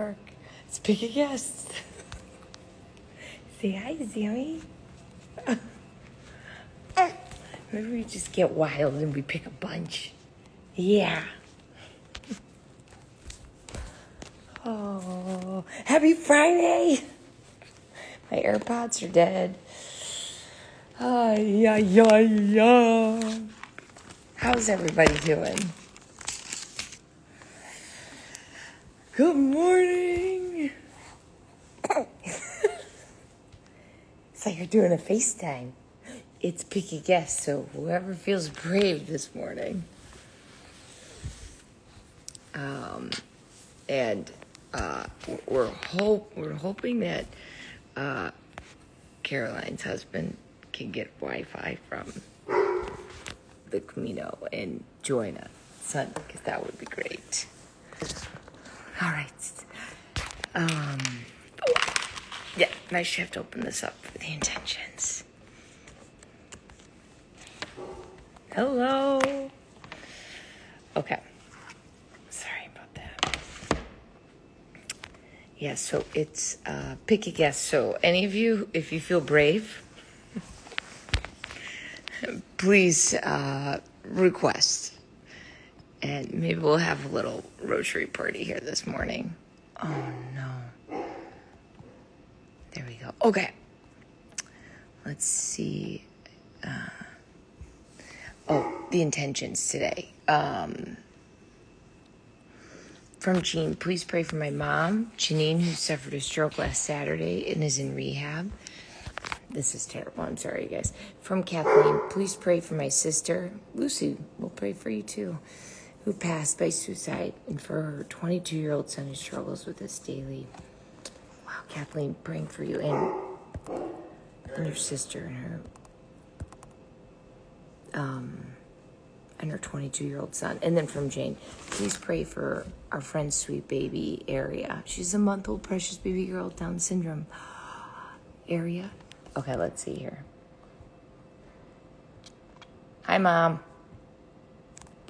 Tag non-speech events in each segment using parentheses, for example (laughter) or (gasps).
Park. Let's pick a guest. (laughs) Say hi, Sammy. (laughs) Maybe we just get wild and we pick a bunch. Yeah. (laughs) Oh, happy Friday! My AirPods are dead. Ah, yeah, yeah, yeah. How's everybody doing? Good morning. (coughs) it's like you're doing a FaceTime. It's pick a guest, so whoever feels brave this morning. Um, and uh, we're hope we're hoping that uh, Caroline's husband can get Wi-Fi from the Camino and join us Sunday because that would be great. All right. Um, yeah, I should have to open this up for the intentions. Hello. Okay. Sorry about that. Yeah, so it's uh, pick a guess. So, any of you, if you feel brave, (laughs) please uh, request. And maybe we'll have a little rosary party here this morning. Oh no. There we go. Okay. Let's see. Uh, oh, the intentions today. Um, from Jean, please pray for my mom, Janine, who suffered a stroke last Saturday and is in rehab. This is terrible. I'm sorry, guys. From Kathleen, please pray for my sister, Lucy. We'll pray for you too, who passed by suicide, and for her 22 year old son who struggles with this daily. Wow, Kathleen, praying for you and, and your sister and her. Um, and her 22 year old son. And then from Jane, please pray for our friend Sweet Baby Aria. She's a month old precious baby girl, Down syndrome. (gasps) Aria. Okay, let's see here. Hi, Mom.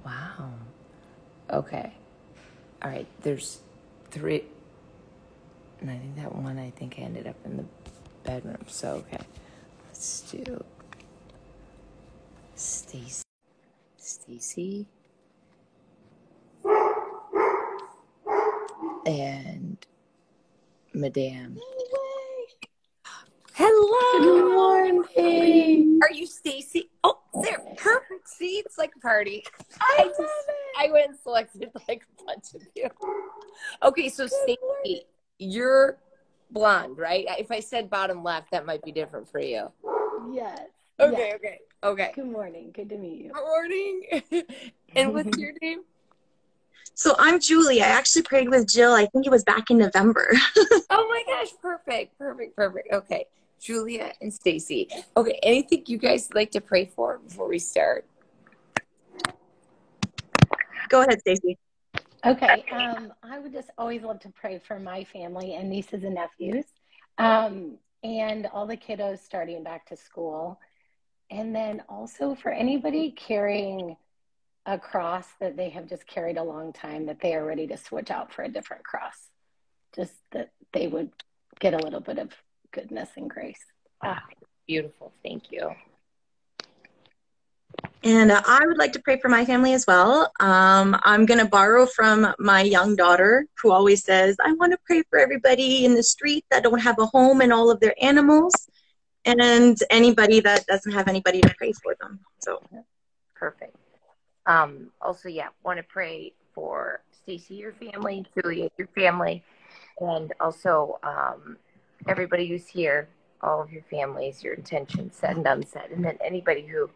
Wow. Okay. All right, there's three. And I think that one I think ended up in the bedroom. So, okay. Let's do Staci. Staci. And Madame. Hello. Good morning. Are you Staci? There. Perfect. See, it's like a party. I, just, I went and selected like a bunch of you. Okay, so Staci, you're blonde, right? If I said bottom left, that might be different for you. Yes. Okay, yes. okay, okay. Good morning. Good to meet you. Good morning. (laughs) and what's your (laughs) name? So I'm Julie. I actually prayed with Jill. I think it was back in November. (laughs) oh my gosh, perfect, perfect, perfect. Okay, Julia and Staci. Okay, anything you guys like to pray for before we start? Go ahead, Staci. Okay. Um, I would just always love to pray for my family and nieces and nephews, um, and all the kiddos starting back to school, and then also for anybody carrying a cross that they have just carried a long time that they are ready to switch out for a different cross. Just that they would get a little bit of goodness and grace. Ah, beautiful. Thank you. And uh, I would like to pray for my family as well. Um, I'm going to borrow from my young daughter, who always says, I want to pray for everybody in the street that don't have a home and all of their animals, and anybody that doesn't have anybody to pray for them. So, perfect. Um, also, yeah, want to pray for Staci, your family, Julia, your family, and also um, everybody who's here, all of your families, your intentions said and unsaid, and then anybody who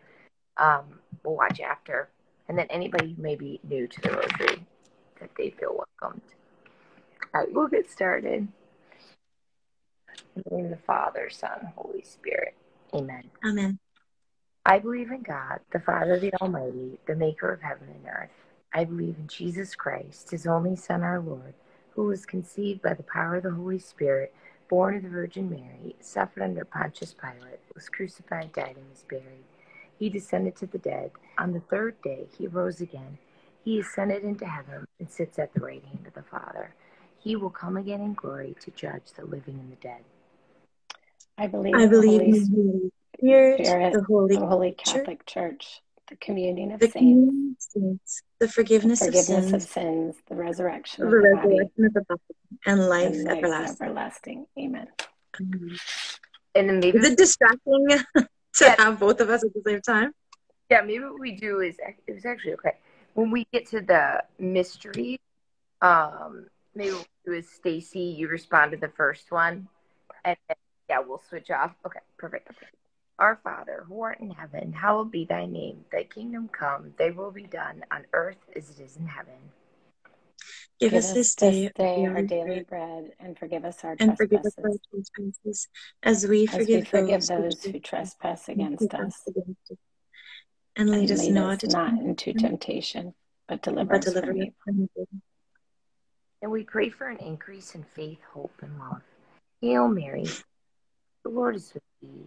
um, will watch after, and then anybody who may be new to the Rosary, that they feel welcomed. All right, we'll get started. In the name of the Father, Son, Holy Spirit. Amen. Amen. I believe in God, the Father, the Almighty, the maker of heaven and earth. I believe in Jesus Christ, his only Son, our Lord, who was conceived by the power of the Holy Spirit, born of the Virgin Mary, suffered under Pontius Pilate, was crucified, died, and was buried. He descended to the dead. On the third day, he rose again. He ascended into heaven and sits at the right hand of the Father. he will come again in glory to judge the living and the dead. I believe, I believe Holy in the Holy Spirit, Spirit, the Holy, the Holy Church, Catholic Church, the communion of the saints, communion of saints, the forgiveness, forgiveness of of sins, sins, the resurrection the of the body, resurrection of the body, and life and life everlasting. everlasting. Amen. Amen. And then maybe Is it distracting (laughs) to Yeah. have both of us at the same time? Yeah, maybe what we do is it was actually okay. When we get to the mystery, um, maybe what we do is Staci, you respond to the first one, and then, yeah, we'll switch off. Okay, perfect. Our Father, who art in heaven, hallowed be thy name. Thy kingdom come, thy will be done on earth as it is in heaven. Give, Give us this day, our our daily bread, and forgive us our and forgive us trespasses, our trespasses, as we as we forgive, forgive those, those who trespass against us. against us. And And lead us lead not us not into temptation, temptation, but deliver but us deliver us from evil. And we pray for an increase in faith, hope, and love. Hail Mary, the Lord is with thee.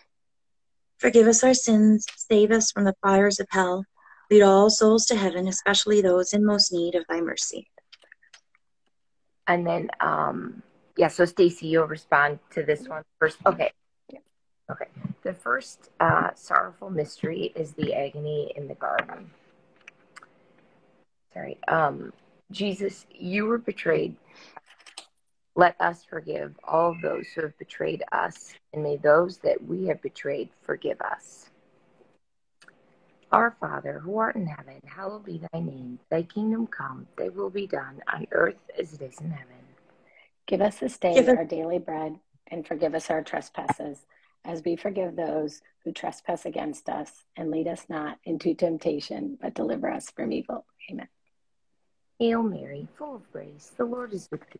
Forgive us our sins, save us from the fires of hell, lead all souls to heaven, especially those in most need of thy mercy. and then um yeah so staci you'll respond to this one first. Okay. Okay. The first uh sorrowful mystery is the agony in the garden. Sorry um jesus you were betrayed let us forgive all those who have betrayed us and may those that we have betrayed forgive us our Father, who art in heaven, hallowed be thy name. Thy kingdom come, thy will be done on earth as it is in heaven. Give us this day us- our daily bread, and forgive us our trespasses, as we forgive those who trespass against us. And lead us not into temptation, but deliver us from evil. Amen. Hail Mary, full of grace, the Lord is with thee.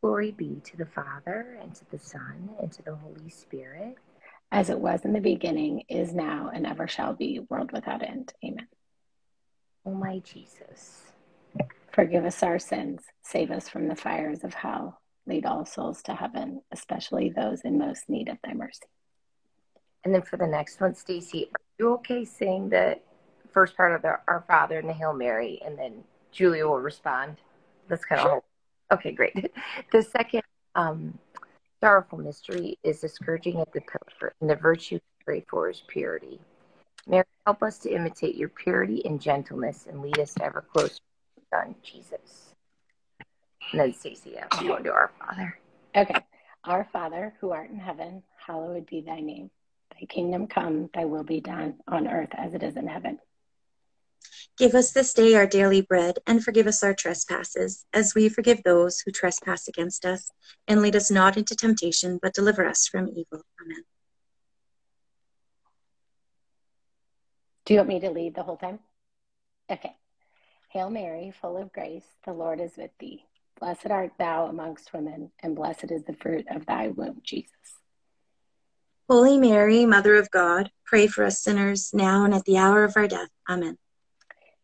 Glory be to the Father, and to the Son, and to the Holy Spirit. As it was in the beginning, is now, and ever shall be, world without end. Amen. O my Jesus. Forgive us our sins, save us from the fires of hell, lead all souls to heaven, especially those in most need of thy mercy. And then for the next one, Staci, are you okay saying the first part of the Our Father and the Hail Mary, and then Julia will respond? That's kind of sure. Okay, great. (laughs) The second um, sorrowful mystery is the scourging of the pillar, and the virtue pray for is purity. Mary, help us to imitate your purity and gentleness, and lead us ever closer to Son, Jesus. And then Staci, we go to our Father. Okay. Our Father, who art in heaven, hallowed be thy name. Thy kingdom come, thy will be done, on earth as it is in heaven. Give us this day our daily bread, and forgive us our trespasses, as we forgive those who trespass against us. And lead us not into temptation, but deliver us from evil. Amen. Do you want me to lead the whole time? Okay. Hail Mary, full of grace, the Lord is with thee. Blessed art thou amongst women, and blessed is the fruit of thy womb, Jesus. Holy Mary, Mother of God, pray for us sinners, now and at the hour of our death. Amen.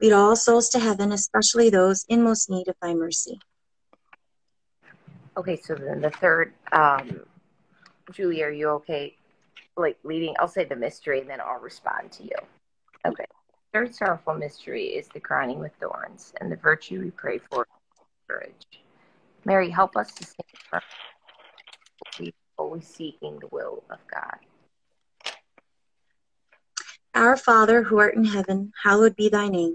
Lead all souls to heaven, especially those in most need of thy mercy. Okay, so then the third, um, Julie, are you okay? Like leading, I'll say the mystery and then I'll respond to you. Okay. Third sorrowful mystery is the crowning with thorns, and the virtue we pray for courage. Mary, help us to stand firm, always seeking the will of God. Our Father, who art in heaven, hallowed be thy name.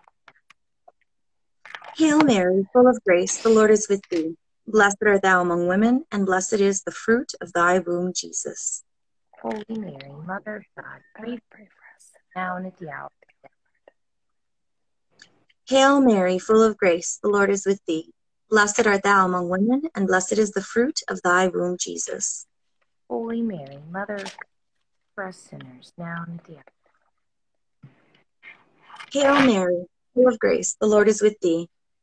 Hail Mary, full of grace, the Lord is with thee. Blessed art thou among women, and blessed is the fruit of thy womb, Jesus. Holy Mary, Mother of God, pray, pray for us, now and at the hour of death. Hail Mary, full of grace, the Lord is with thee. Blessed art thou among women, and blessed is the fruit of thy womb, Jesus. Holy Mary, Mother of God, for us sinners, now and at the hour. of death. Hail Mary, full of grace, the Lord is with thee.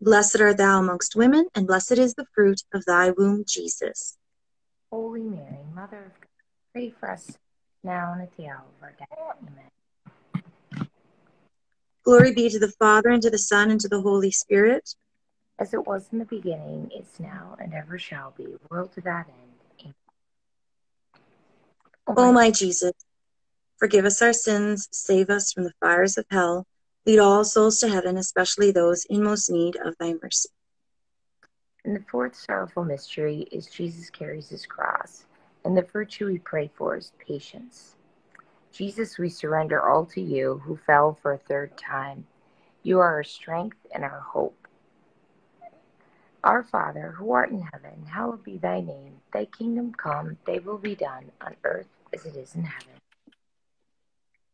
Blessed art thou amongst women, and blessed is the fruit of thy womb, Jesus. Holy Mary, Mother of God, pray for us now and at the hour of our death. Amen. Glory be to the Father, and to the Son, and to the Holy Spirit. As it was in the beginning, is now, and ever shall be, world without end. Amen. O my Jesus, forgive us our sins, save us from the fires of hell, lead all souls to heaven, especially those in most need of thy mercy. And the fourth sorrowful mystery is Jesus carries his cross, and the virtue we pray for is patience. Jesus, we surrender all to you, who fell for a third time. You are our strength and our hope. Our Father, who art in heaven, hallowed be thy name. Thy kingdom come, thy will be done, on earth as it is in heaven.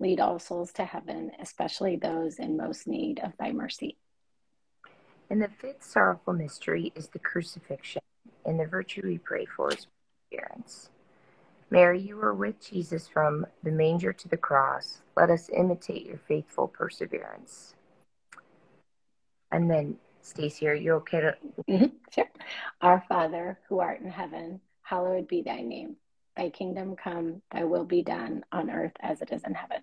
lead all souls to heaven, especially those in most need of thy mercy. And the fifth sorrowful mystery is the crucifixion, and the virtue we pray for is perseverance. Mary, you were with Jesus from the manger to the cross. Let us imitate your faithful perseverance. And then, Staci, are you okay to? Mm-hmm. Sure. Our Father, who art in heaven, hallowed be thy name. Thy kingdom come, thy will be done on earth as it is in heaven.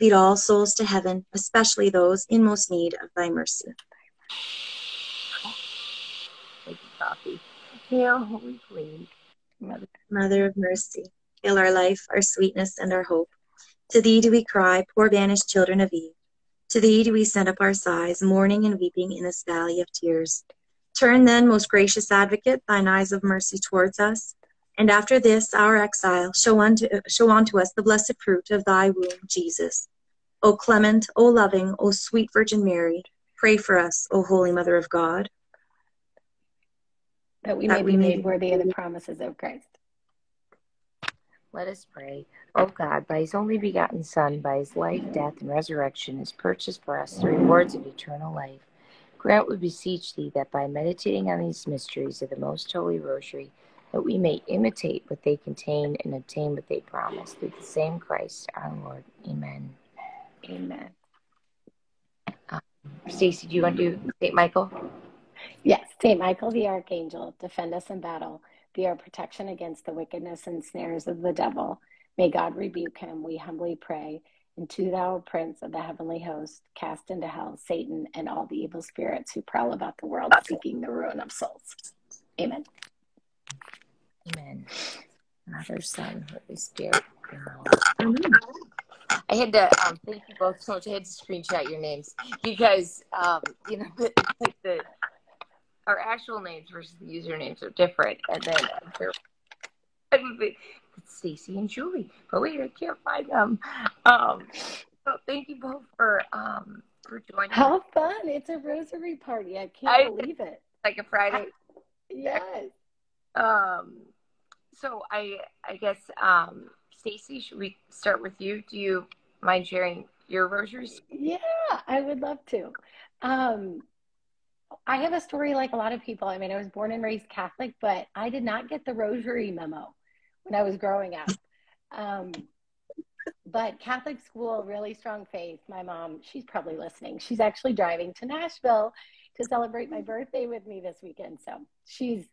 Lead all souls to heaven, especially those in most need of thy mercy. Thank you, coffee. Hail, Holy Queen, Mother, Mother of mercy, hail our life, our sweetness, and our hope. To thee do we cry, poor banished children of Eve. To thee do we send up our sighs, mourning and weeping in this valley of tears. Turn then, most gracious advocate, thine eyes of mercy towards us, and after this our exile, show unto, show unto us the blessed fruit of thy womb, Jesus. O clement, O loving, O sweet Virgin Mary, pray for us, O Holy Mother of God. That we may that be we made worthy of the promises of Christ. Let us pray. O God, by his only begotten Son, by his life, death, and resurrection, has purchased for us the rewards of eternal life Grant, we beseech thee that by meditating on these mysteries of the most holy rosary, that we may imitate what they contain and obtain what they promise through the same Christ our Lord. Amen. Amen. Um, Staci, do you want to do St. Michael? Yes, St. Michael the Archangel, defend us in battle, be our protection against the wickedness and snares of the devil. May God rebuke him, we humbly pray. And to thou, Prince of the heavenly host, cast into hell Satan and all the evil spirits who prowl about the world seeking the ruin of souls. Amen. Amen. Father, Son, Holy Spirit. Amen. I had to um, thank you both so much. I had to screenshot your names because um, you know, (laughs) like the our actual names versus the usernames are different, and then uh, (laughs) it's Staci and Julie, but wait, I can't find them. Um, so thank you both for um for joining. How fun! It's a rosary party. I can't I, believe it. Like a Friday. Yes. Um. So I I guess um Staci, should we start with you? Do you mind sharing your rosaries? Yeah, I would love to. Um, I have a story like a lot of people. I mean, I was born and raised Catholic, but I did not get the rosary memo when I was growing up. Um, but Catholic school, really strong faith. My mom, she's probably listening. She's actually driving to Nashville to celebrate my birthday with me this weekend. So she's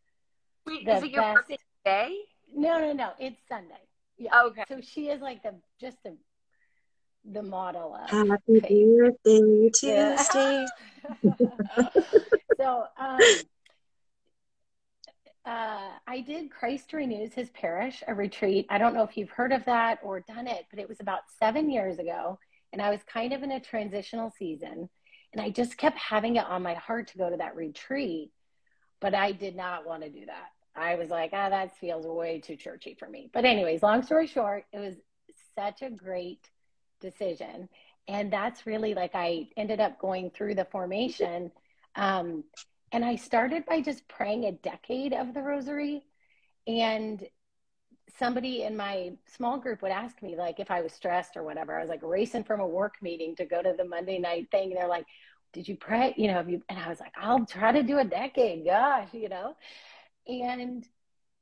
Wait, the is it your best. birthday today? No, no, no. It's Sunday. Yeah. Okay. So she is like the just the the model of happy faith. birthday Tuesday. (laughs) so um, uh, I did Christ Renews His Parish, a retreat. I don't know if you've heard of that or done it, but it was about seven years ago. And I was kind of in a transitional season. And I just kept having it on my heart to go to that retreat. But I did not want to do that. I was like, ah, that feels way too churchy for me. But, anyways, long story short, it was such a great decision. And that's really like I ended up going through the formation. Um, and I started by just praying a decade of the rosary. And somebody in my small group would ask me, like, if I was stressed or whatever. I was like racing from a work meeting to go to the Monday night thing. And they're like, did you pray? You know, have you? And I was like, I'll try to do a decade. Gosh, you know. And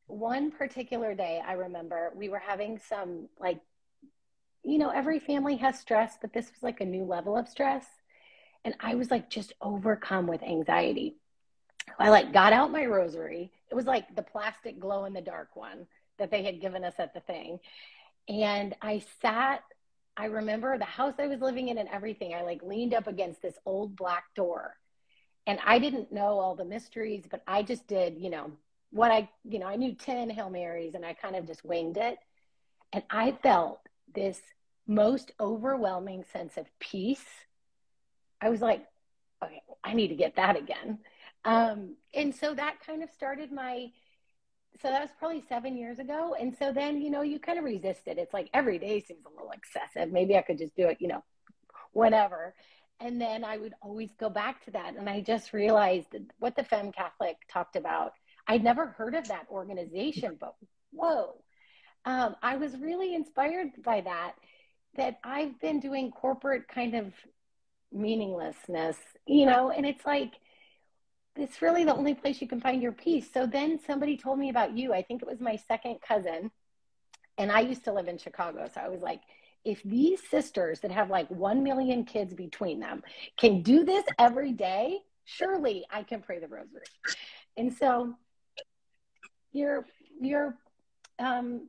one particular day, I remember we were having some, like, you know, every family has stress, but this was like a new level of stress. And I was like just overcome with anxiety. I like got out my rosary. It was like the plastic glow in the dark one that they had given us at the thing. And I sat, I remember the house I was living in and everything. I like leaned up against this old black door. And I didn't know all the mysteries, but I just did, you know, what I, you know, I knew 10 Hail Marys and I kind of just winged it. And I felt this most overwhelming sense of peace. I was like, okay, I need to get that again. Um, and so that kind of started my, so that was probably seven years ago. And so then, you know, you kind of resist it. It's like every day seems a little excessive. Maybe I could just do it, you know, whenever. And then I would always go back to that. And I just realized what the FemCatholic talked about. I'd never heard of that organization, but whoa. Um, I was really inspired by that, that I've been doing corporate kind of meaninglessness, you know, and it's like, it's really the only place you can find your peace. So then somebody told me about you. I think it was my second cousin. And I used to live in Chicago. So I was like, if these sisters that have like 1 million kids between them can do this every day, surely I can pray the rosary. And so your, your, um,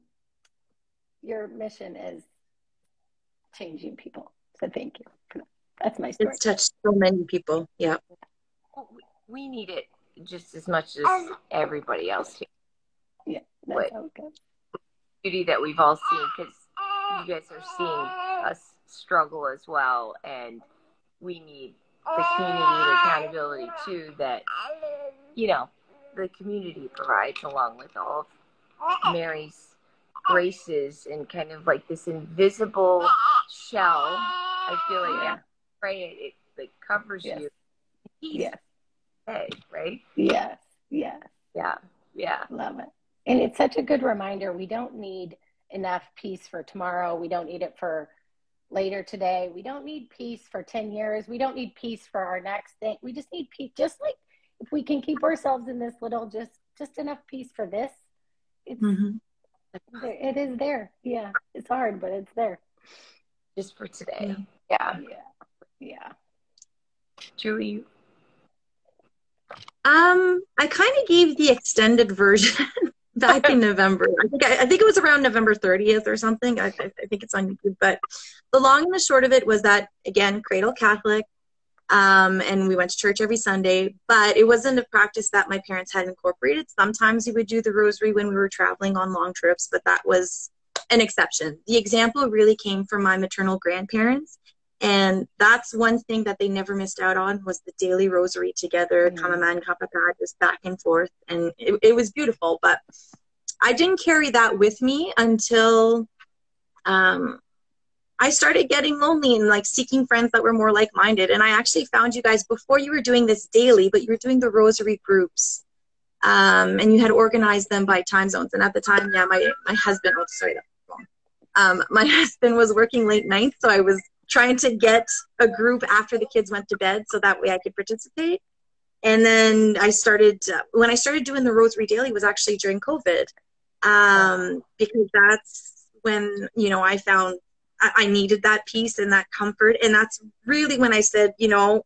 your mission is changing people. So thank you. That's my story. It's touched so many people. Yeah we need it just as much as everybody else here. Yeah, that's okay. Beauty that we've all seen because you guys are seeing us struggle as well, and we need the community the accountability too that you know the community provides along with all of uh-uh. Mary's graces and kind of like this invisible shell. I feel like uh-uh. yeah. right, it, it like covers yes. you. Yes right? Yes, yes. Yeah, yeah. Love it. And it's such a good reminder. We don't need enough peace for tomorrow. We don't need it for later today. We don't need peace for 10 years. We don't need peace for our next thing. We just need peace. Just like if we can keep ourselves in this little, just, just enough peace for this, it's, mm-hmm. it is there. Yeah. It's hard, but it's there. Just for today. Yeah. Yeah. Yeah. Julie. Um, I kind of gave the extended version (laughs) back in (laughs) November. I think I, I, think it was around November 30th or something. I, I, think it's on YouTube. But the long and the short of it was that again, cradle Catholic, um, and we went to church every Sunday. But it wasn't a practice that my parents had incorporated. Sometimes we would do the rosary when we were traveling on long trips, but that was an exception. The example really came from my maternal grandparents and that's one thing that they never missed out on was the daily rosary together, mm-hmm. Kamaman Kapapad, just back and forth. And it, it was beautiful. But I didn't carry that with me until um, I started getting lonely and like seeking friends that were more like minded. And I actually found you guys before you were doing this daily, but you were doing the rosary groups. Um, and you had organized them by time zones. And at the time, yeah, my, my husband, oh, sorry, um, my (laughs) husband was working late nights, so I was trying to get a group after the kids went to bed so that way I could participate. And then I started, uh, when I started doing the Rosary Daily was actually during COVID, um, because that's when, you know, I found I, needed that peace and that comfort. And that's really when I said, you know,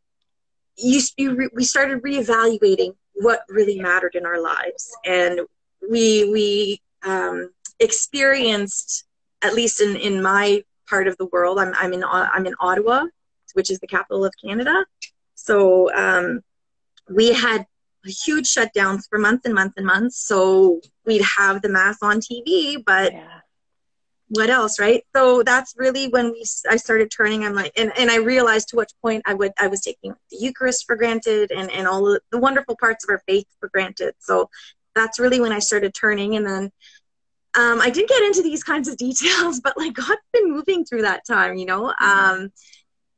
you, you re- we started reevaluating what really mattered in our lives. And we, we um, experienced, at least in, in my part of the world. I'm I'm in I'm in Ottawa, which is the capital of Canada. So um, we had huge shutdowns for months and months and months. So we'd have the mass on TV, but yeah. What else, right? So that's really when we I started turning. I'm like, and, and I realized to which point I would I was taking the Eucharist for granted and and all the wonderful parts of our faith for granted. So that's really when I started turning, and then um, I did get into these kinds of details, (laughs) but like God's been moving through that time, you know. Mm-hmm. Um,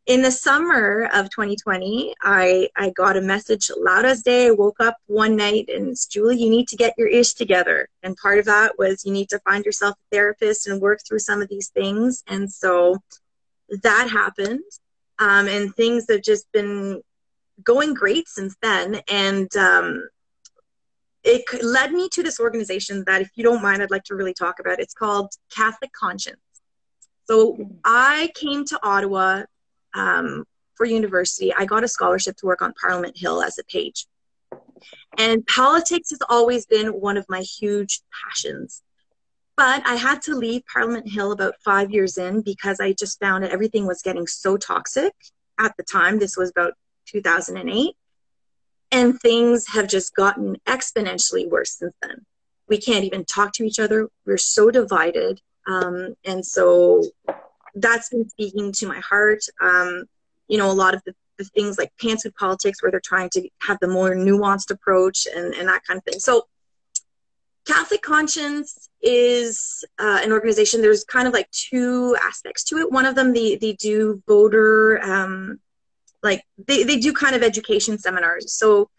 in the summer of 2020, I, I got a message loud as day. I woke up one night and it's Julie, you need to get your ish together. And part of that was you need to find yourself a therapist and work through some of these things. And so that happened. Um, and things have just been going great since then. And um, it led me to this organization that, if you don't mind, I'd like to really talk about. It's called Catholic Conscience. So I came to Ottawa um, for university. I got a scholarship to work on Parliament Hill as a page. And politics has always been one of my huge passions. But I had to leave Parliament Hill about five years in because I just found that everything was getting so toxic at the time. This was about 2008 and things have just gotten exponentially worse since then. We can't even talk to each other. We're so divided. Um, and so that's been speaking to my heart. Um, you know, a lot of the, the, things like pantsuit politics, where they're trying to have the more nuanced approach and, and that kind of thing. So, Catholic Conscience is uh, an organization. There's kind of like two aspects to it. One of them, they, they do voter um, like they, they do kind of education seminars so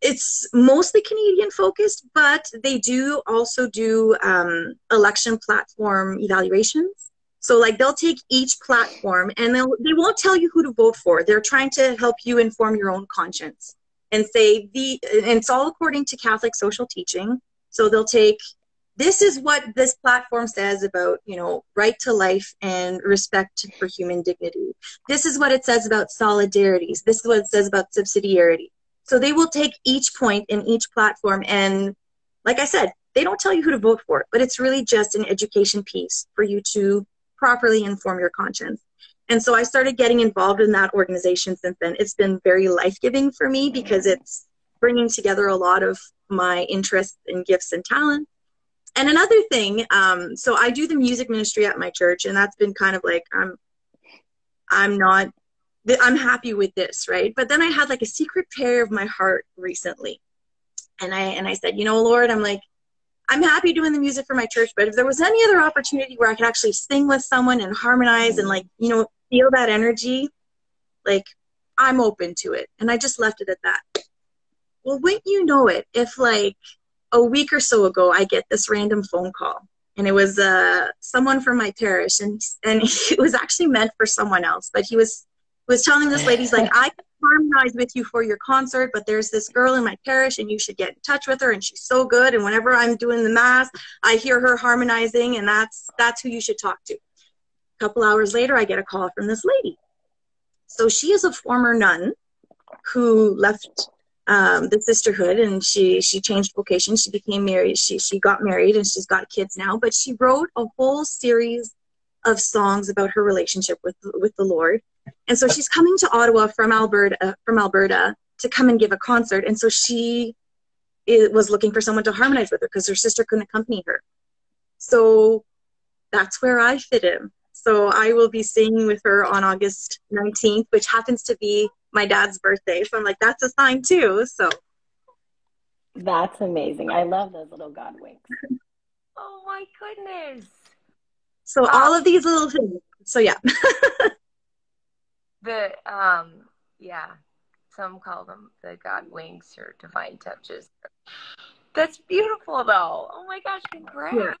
it's mostly canadian focused but they do also do um, election platform evaluations so like they'll take each platform and they'll they won't tell you who to vote for. They're trying to help you inform your own conscience and say the and it's all according to catholic social teaching. So they'll take this is what this platform says about you know right to life and respect for human dignity. This is what it says about solidarities this is what it says about subsidiarity. So they will take each point in each platform and like i said they don't tell you who to vote for but it's really just an education piece for you to properly inform your conscience. And so i started getting involved in that organization since then. It's been very life-giving for me because it's bringing together a lot of my interests and gifts and talents. And another thing, um, so I do the music ministry at my church, and that's been kind of like I'm, I'm not, I'm happy with this, right? But then I had like a secret prayer of my heart recently, and I and I said, you know, Lord, I'm like, I'm happy doing the music for my church, but if there was any other opportunity where I could actually sing with someone and harmonize and like, you know, feel that energy, like I'm open to it. And I just left it at that. Well, wouldn't you know it, if like a week or so ago, I get this random phone call. and it was uh, someone from my parish, and and (laughs) it was actually meant for someone else. But he was was telling this lady, he's like, (laughs) I can harmonize with you for your concert, but there's this girl in my parish, and you should get in touch with her, and she's so good. And whenever I'm doing the mass, I hear her harmonizing, and that's that's who you should talk to. A couple hours later, I get a call from this lady. So she is a former nun who left um, the sisterhood and she she changed vocation she became married she she got married and she's got kids now but she wrote a whole series of songs about her relationship with with the lord and so she's coming to ottawa from alberta from alberta to come and give a concert and so she it, was looking for someone to harmonize with her because her sister couldn't accompany her so that's where i fit in so i will be singing with her on august 19th which happens to be my dad's birthday. So I'm like, that's a sign too. So that's amazing. I love those little God winks. (laughs) oh my goodness. So um, all of these little things. So yeah. (laughs) the um yeah. Some call them the God winks or divine touches. That's beautiful though. Oh my gosh, congrats. Yeah.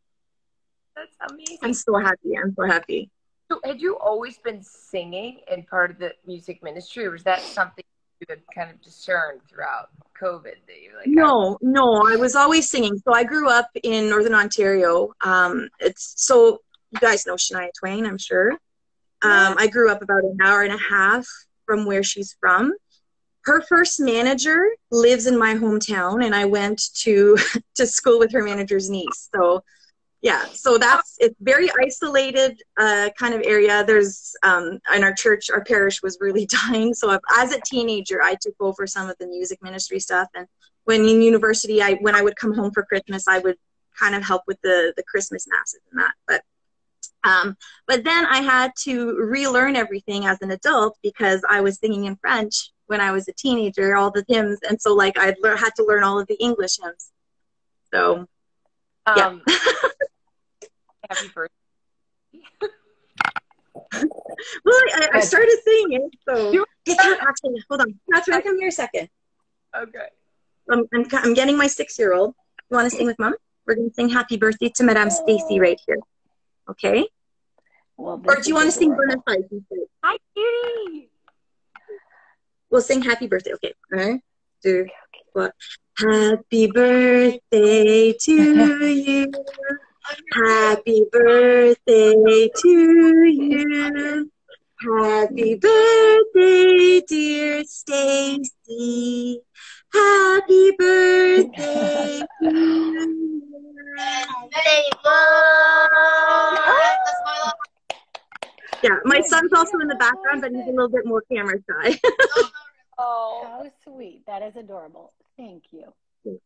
That's amazing. I'm so happy. I'm so happy. So had you always been singing and part of the music ministry, or was that something you had kind of discerned throughout COVID that you like? No, no, I was always singing. So I grew up in Northern Ontario. Um, it's so you guys know Shania Twain, I'm sure. Um, I grew up about an hour and a half from where she's from. Her first manager lives in my hometown, and I went to (laughs) to school with her manager's niece. So yeah so that's it's very isolated uh, kind of area there's um, in our church our parish was really (laughs) dying so if, as a teenager i took over some of the music ministry stuff and when in university i when i would come home for christmas i would kind of help with the the christmas masses and that but um, but then i had to relearn everything as an adult because i was singing in french when i was a teenager all the hymns and so like i had to learn all of the english hymns so um, yeah. (laughs) happy birthday. (laughs) well, I, I, started singing it, so actually, hold on, Catherine, come here a second. Okay. I'm, I'm, I'm getting my six-year-old. You want to sing with mom? We're going to sing "Happy Birthday" to Madame Staci right here. Okay. Well, or do you want to sing Bonne fête? Hi, cutie. We'll sing "Happy Birthday." Okay. One, two, one. Happy birthday to (laughs) you. Happy birthday to you. Happy birthday, dear Staci. Happy birthday to you. Yeah, my son's also in the background, but he's a little bit more camera shy. (laughs) oh, how sweet. That is adorable. Thank you.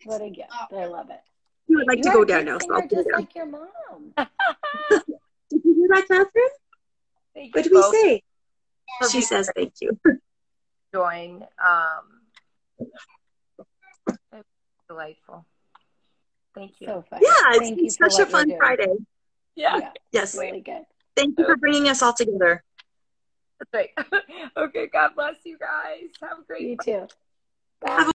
What a gift. Oh. I love it. You would like you to go down now, so I'll just down. like your mom. (laughs) did you do that, Catherine? Thank what did we say? She says thank you. Join. Um, delightful. Thank you. So fun. Yeah, it's thank been such a fun Friday. Yeah. yeah. Yes. Really good. Thank you for bringing us all together. That's right. (laughs) okay. God bless you guys. Have a great. You too. Bye.